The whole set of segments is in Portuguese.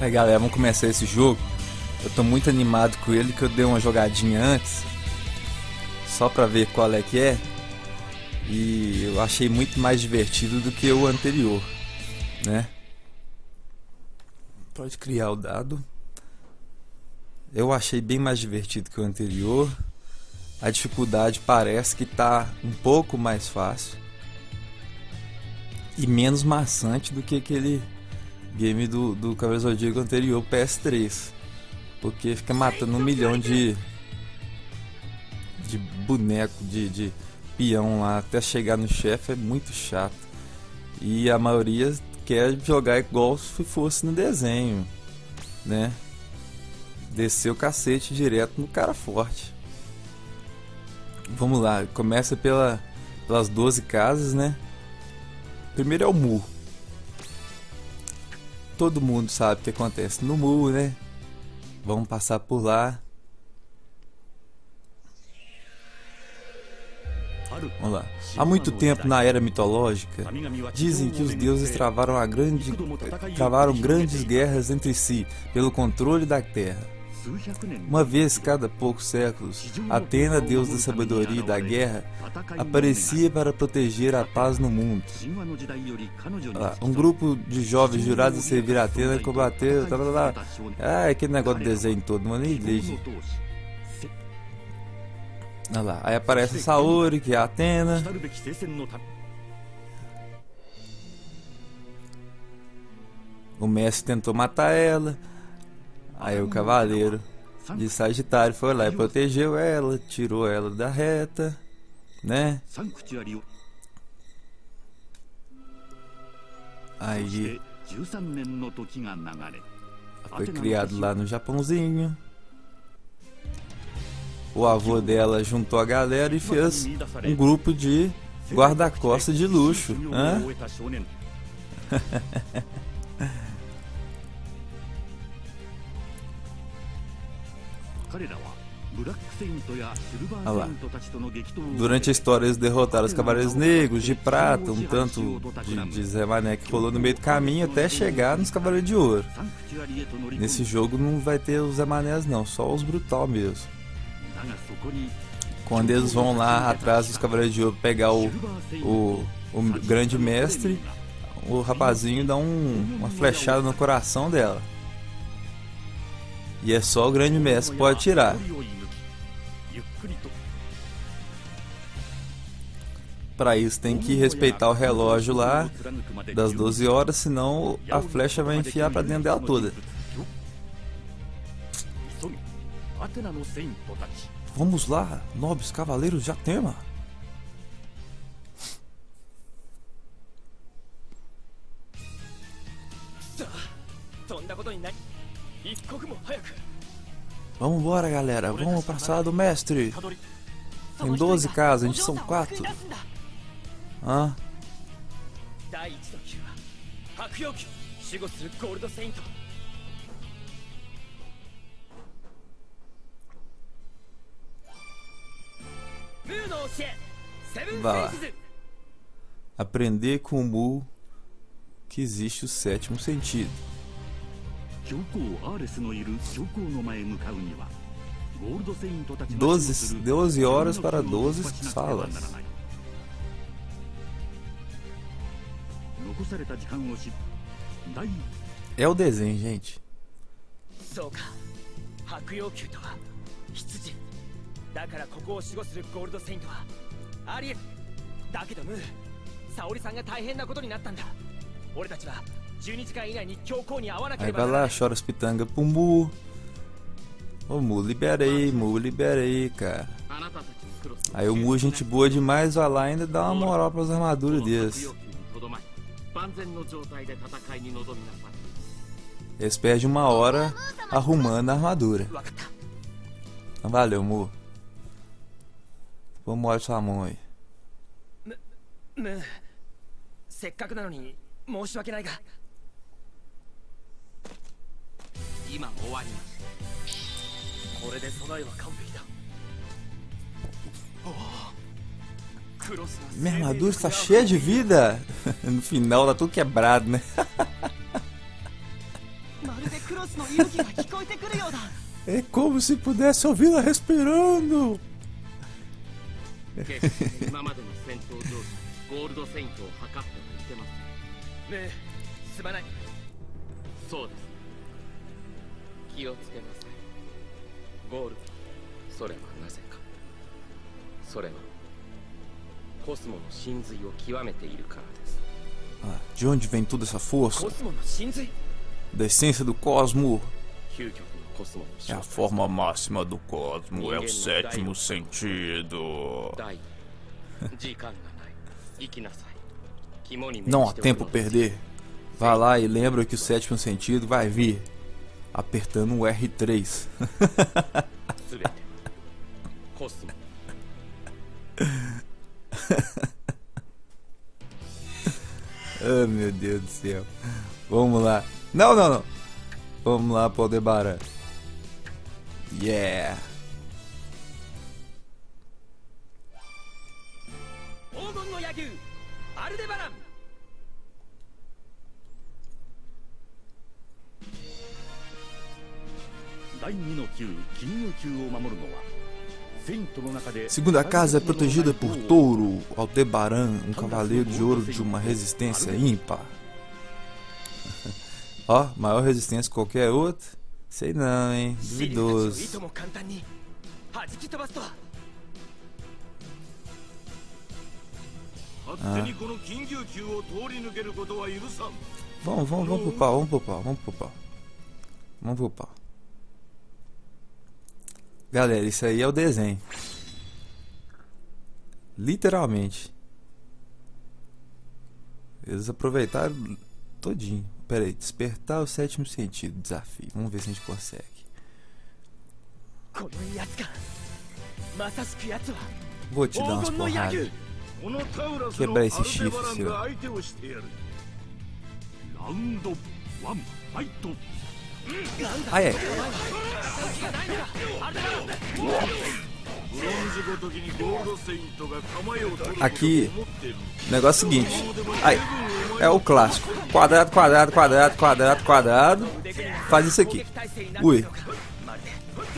Aí galera, vamos começar esse jogo. Eu tô muito animado com ele que eu dei uma jogadinha antes. Só pra ver qual é que é. E eu achei muito mais divertido do que o anterior, né? Pode criar o dado. Eu achei bem mais divertido que o anterior. A dificuldade parece que tá um pouco mais fácil e menos maçante do que aquele game do, do Cavaleiro Zodíaco anterior, PS3. Porque fica matando um milhão de de boneco, de, de peão lá até chegar no chefe é muito chato. E a maioria quer jogar igual se fosse no desenho, né? Descer o cacete direto no cara forte. Vamos lá, começa pela, pelas 12 casas, né? Primeiro é o Mu. Todo mundo sabe o que acontece no Mu, né? Vamos passar por lá. Vamos lá. Há muito tempo na era mitológica, dizem que os deuses travaram, a grande, travaram grandes guerras entre si pelo controle da terra. Uma vez cada poucos séculos, Atena, deus da sabedoria e da guerra, aparecia para proteger a paz no mundo. um grupo de jovens jurados a servir a Atena combateu. Tá, tá, tá. Ah, aquele negócio de desenho todo, mano, nem. Olha lá, aí aparece Saori, que é a Atena. O mestre tentou matar ela. Aí o cavaleiro de Sagitário foi lá e protegeu ela, tirou ela da reta, né? Aí foi criado lá no Japãozinho. O avô dela juntou a galera e fez um grupo de guarda-costas de luxo. Hã? Ah lá. Durante a história eles derrotaram os Cavaleiros Negros, de prata, um tanto de, de Mané que rolou no meio do caminho até chegar nos Cavaleiros de Ouro. Nesse jogo não vai ter os Zé Manés não, só os Brutal mesmo. Quando eles vão lá atrás dos Cavaleiros de Ouro pegar o, o, o grande mestre, o rapazinho dá um, uma flechada no coração dela. E é só o grande mestre pode tirar. Para isso tem que respeitar o relógio lá das 12 horas, senão a flecha vai enfiar para dentro dela toda. Vamos lá, nobres cavaleiros de Atena. Vamos embora, galera. Vamos pra sala do mestre. Tem 12 casas, a gente são 4. Hã? Vai lá. Aprender com o Mu que existe o sétimo sentido. 教皇アーレスのいる教皇の前向かうには 12, 12 horas para doze salas. É o desenho, gente. Aí vai lá, chora as pitangas pro Mu. Ô Mu, libera aí, Mu, libera aí, cara. Aí o Mu, gente boa demais, vai lá e ainda dá uma moral pras armaduras deles. Eles perdem uma hora arrumando a armadura. Então valeu, Mu. Vamos olhar sua mão aí. せっかくなのに申し訳ないが 今終わりますこれで備えは完璧だ Minha armadura está cheia de vida. No final tá tudo quebrado, né? É como se pudesse ouvi-la respirando. 今までの戦闘上ゴールドセイントを測ったと言ってますねえすまないそうです 気をつけなさいゴールドそれはなぜかそれはコスモの真髄を極めているからです Ah, de onde vem toda essa força? コスモの真髄 Da essência do cosmo. 究極のコスモの É a 正体 forma máxima do cosmo, é o sétimo sentido. 第二時間がない生きなさい肝に銘じて Não お há く tempo a のです perder. Vá lá e lembra que o sétimo sentido vai vir. apertando o R3. oh ah, meu Deus do céu. Vamos lá. Não, não, não. Vamos lá, Podebara. Yeah. Aldon no Yagyu, Aldebaran. Segunda casa é protegida por Touro, Aldebaran, um cavaleiro de ouro de uma resistência ímpar. Ó, maior resistência que qualquer outro? Sei não, hein? Duvidoso. Vamos, vamos, vamos pro pau, vamos pro pau, vamos pro pau. Vamos pro pau. Galera, isso aí é o desenho. Literalmente. Eles aproveitaram todinho. Pera aí, despertar o sétimo sentido, desafio. Vamos ver se a gente consegue. Vou te dar umas porradas. Quebrar esse chifre, senhor. 早い Aqui, negócio seguinte. Aí, é o clássico. Quadrado, quadrado, quadrado, quadrado, quadrado. Faz isso aqui. Ui.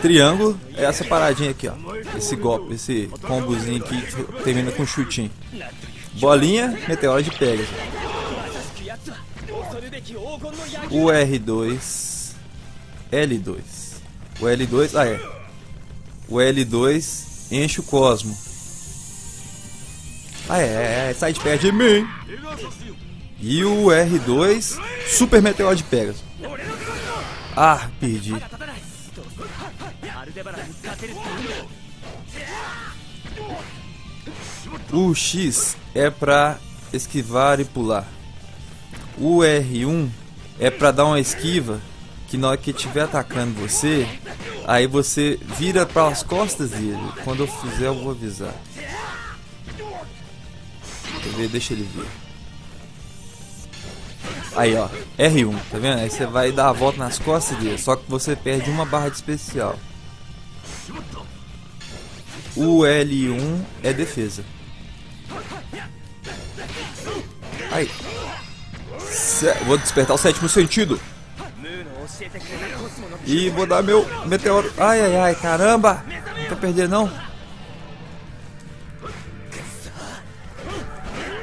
Triângulo é essa paradinha aqui, ó. Esse golpe, esse combozinho aqui que termina com chutinho. Bolinha, meteoro de pega. O R2 L2. O L2, ah é. O L2 enche o cosmo. Ah é, é, é sai de perto de mim. E o R2, Super Meteoro de Pegasus. Ah, perdi. O X é pra esquivar e pular. O R1 é pra dar uma esquiva que na hora que estiver atacando você, aí você vira para as costas dele. Quando eu fizer, eu vou avisar. Deixa ele ver. Aí, ó. R1, tá vendo? Aí você vai dar a volta nas costas dele, só que você perde uma barra de especial. O L1 é defesa. Aí. Vou despertar o sétimo sentido. E vou dar meu meteoro. Ai, ai, ai, caramba. Não tô perdendo, não.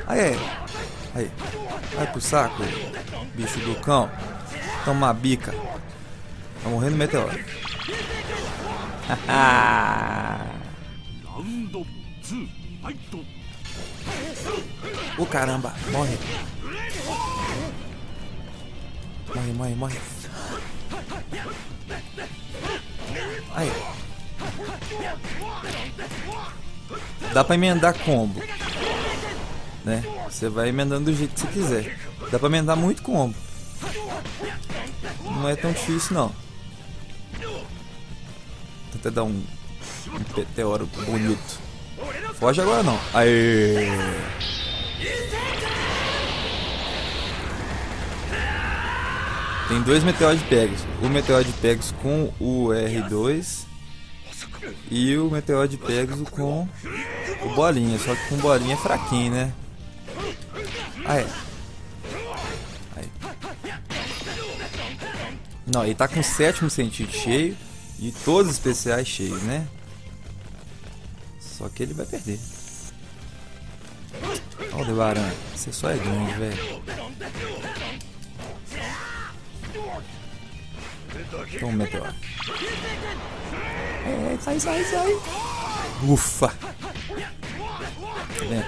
Ai, ai. Aí. Vai pro saco, bicho do cão. Toma uma bica. Tá morrendo meteoro. Ô oh, caramba, morre. Morre, morre, morre. Aí. Dá pra emendar combo. Né? Você vai emendando do jeito que você quiser. Dá pra emendar muito combo. Não é tão difícil não. Tenta dar um, um meteoro bonito. Foge agora não. Aê! Tem dois meteoros de Pegasus. O meteoro de Pegasus com o R2 e o meteoro de Pegasus com o Bolinha. Só que com Bolinha é fraquinho, né? Ah, é. Aí. Não, ele tá com o sétimo sentido cheio e todos os especiais cheios, né? Só que ele vai perder. Olha o Debaran, você só é grande, velho. Um meteoro. É, sai, sai, sai. Ufa!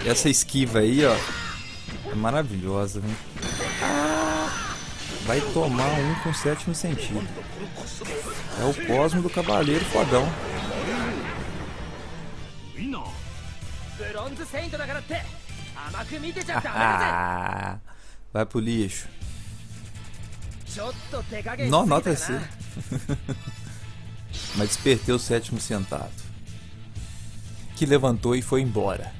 Essa esquiva aí, ó, é maravilhosa, né? Vai tomar um com sétimo sentido. É o Cosmo do Cavaleiro Fodão. Vai pro lixo. Não, nota é C. Mas despertei o sétimo sentado. Que levantou e foi embora.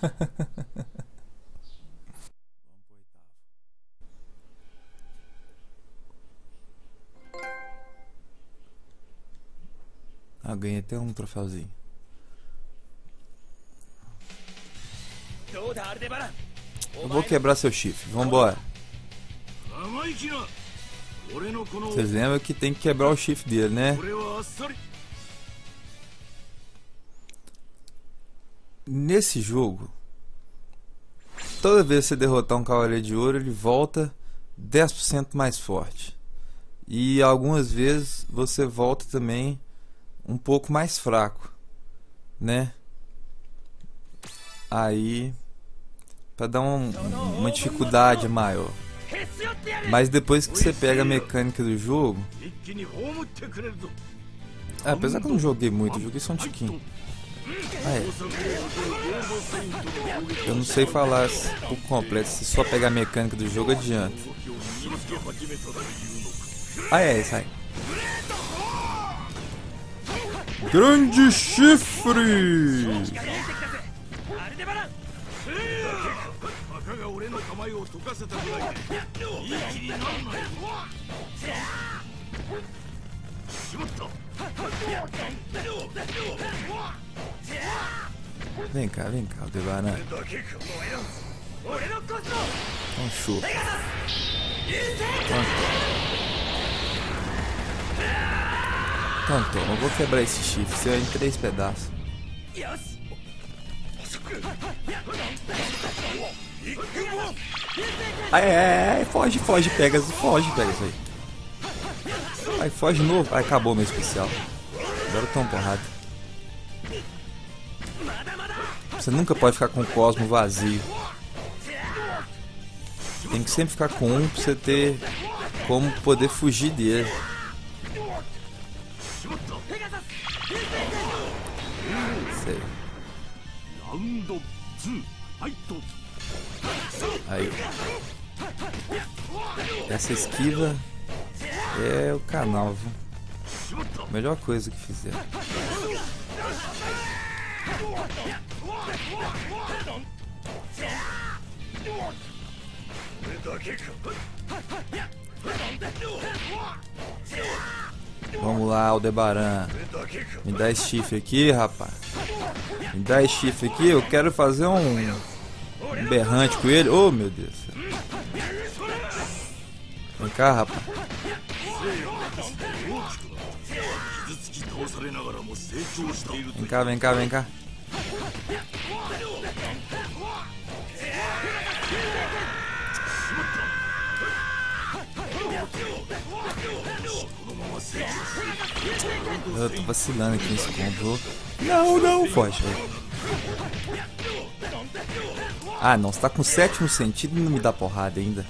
ah, ganhei até um troféuzinho. Eu vou quebrar seu chifre. Vambora. Vocês lembram que tem que quebrar o chifre dele, né? Nesse jogo, toda vez que você derrotar um Cavaleiro de Ouro, ele volta 10% mais forte. E algumas vezes você volta também um pouco mais fraco, né? Aí para dar um, uma dificuldade maior. Mas depois que você pega a mecânica do jogo, é, apesar que eu não joguei muito, eu joguei só um tiquinho. Ah, é. Eu não sei falar por completo, se só pegar a mecânica do jogo adianta. Ah, é, sai. Grande chifre! Vem cá, vem cá, Aldebaran. Um chupa. Então toma, eu vou quebrar esse chifre seu em três pedaços. Ai, ai, ai, foge, foge, pega, foge, pega aí. Ai, foge de novo. Ai, acabou meu especial. Agora eu tomo porrada. Você nunca pode ficar com o cosmo vazio. Tem que sempre ficar com um pra você ter como poder fugir dele. Aí. Essa esquiva é o canal, viu? Melhor coisa que fizer. Vamos lá, Aldebaran. Me dá esse chifre aqui, rapaz. Me dá esse chifre aqui. Eu quero fazer um, um berrante com ele. Oh, meu Deus. Vem cá, rapaz. Vem cá, vem cá, vem cá. Eu tô vacilando aqui nesse combo. Não, não, foge. Ah, não, você tá com o sétimo sentido e não me dá porrada ainda.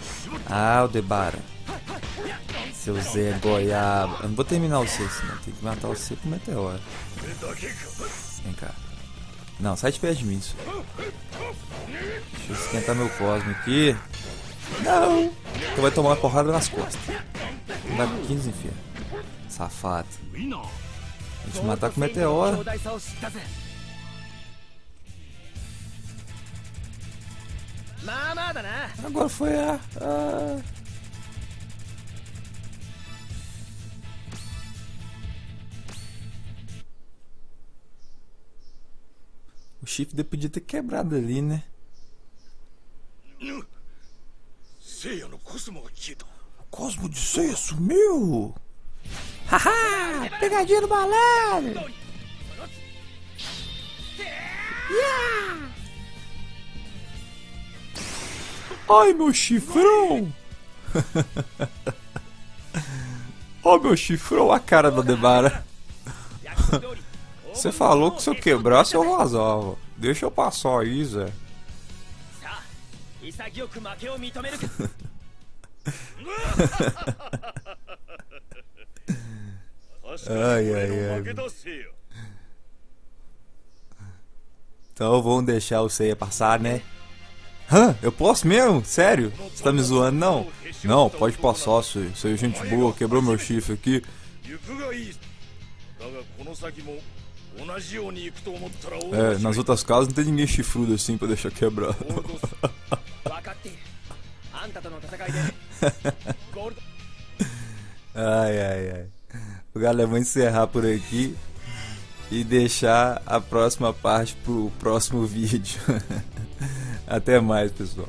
Ah, o Debara. Seu Zé Goiaba. Eu não vou terminar o C, senão tem que matar o C com o meteoro. Vem cá. Não, sai de perto de mim. Isso. Deixa eu esquentar meu cosmo aqui. Não! Tu vai tomar uma porrada nas costas. Pro 15 inferno. Safado. Vou te matar com meteoro. Agora foi a... a... O chifre podia ter quebrado ali, né? Cosmo de ceia sumiu! Haha! Pegadinha do malandro! Yeah! Ai, meu chifrão! Ó, oh, meu chifrão, a cara da Debara. Você falou que se eu quebrasse eu vazava. Deixa eu passar aí, Zé. ai, ai, ai. Então vamos deixar o Seiya passar, né? Hã? Eu posso mesmo? Sério? Você tá me zoando, não? Não, pode passar, Seiya. Seiya, gente boa, quebrou meu chifre aqui. É, nas outras casas não tem ninguém chifrudo assim pra deixar quebrado. ai, ai, ai. Galera vai encerrar por aqui e deixar a próxima parte pro próximo vídeo. Até mais, pessoal.